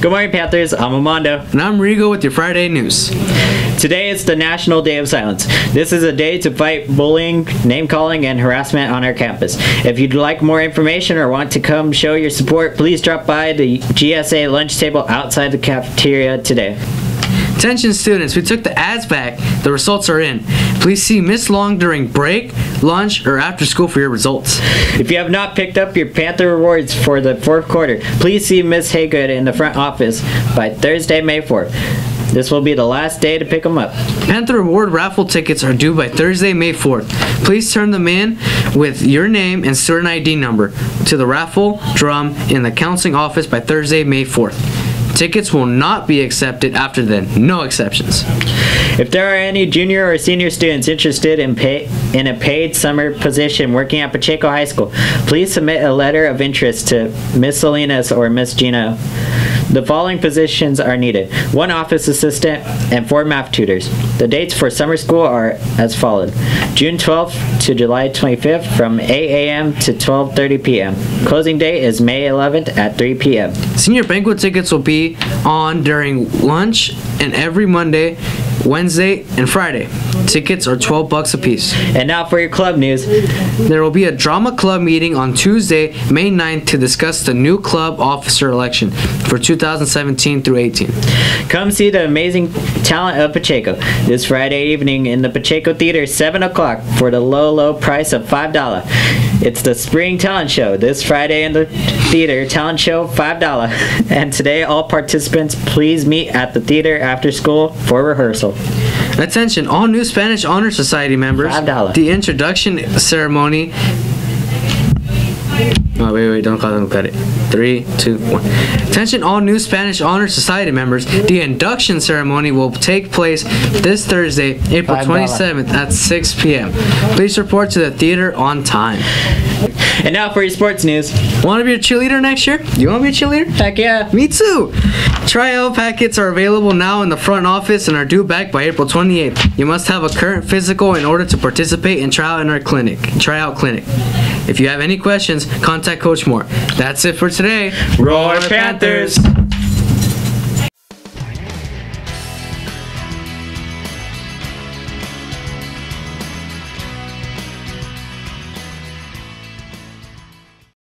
Good morning, Panthers. I'm Amando. And I'm Rigo with your Friday news. Today is the National Day of Silence. This is a day to fight bullying, name calling, and harassment on our campus. If you'd like more information or want to come show your support, please drop by the GSA lunch table outside the cafeteria today. Attention students, we took the ASVAB. The results are in. Please see Miss Long during break, lunch, or after school for your results. If you have not picked up your Panther rewards for the fourth quarter, please see Miss Haygood in the front office by Thursday, May 4th. This will be the last day to pick them up. Panther Reward raffle tickets are due by Thursday, May 4th. Please turn them in with your name and student ID number to the raffle drum in the counseling office by Thursday, May 4th. Tickets will not be accepted after then. No exceptions. If there are any junior or senior students interested in pay, in a paid summer position working at Pacheco High School, please submit a letter of interest to Miss Salinas or Miss Gino. The following positions are needed: one office assistant and four math tutors. The dates for summer school are as follows: June 12th to July 25th from 8 a.m. to 12:30 p.m. Closing date is May 11th at 3 p.m. Senior banquet tickets will be on during lunch and every Monday, Wednesday, and Friday. Tickets are 12 bucks a piece. And now for your club news. There will be a drama club meeting on Tuesday, May 9th to discuss the new club officer election for 2017 through 18. Come see the amazing talent of Pacheco this Friday evening in the Pacheco Theater, 7 o'clock, for the low, low price of $5. It's the Spring Talent Show this Friday in the theater. Talent Show, $5. And today, all participants, please meet at the theater after school for rehearsal. Attention, all new Spanish Honor Society members. $5. The introduction ceremony. Oh, wait, wait, don't call them cut it. Three, two, one. Attention, all new Spanish Honor Society members. The induction ceremony will take place this Thursday, April 27th at 6 p.m. Please report to the theater on time. And now for your sports news. Want to be a cheerleader next year? You want to be a cheerleader? Heck yeah. Me too. Tryout packets are available now in the front office and are due back by April 28th. You must have a current physical in order to participate in tryout in our clinic. Tryout clinic. If you have any questions, contact Coach Moore. That's it for today. Roar Panthers!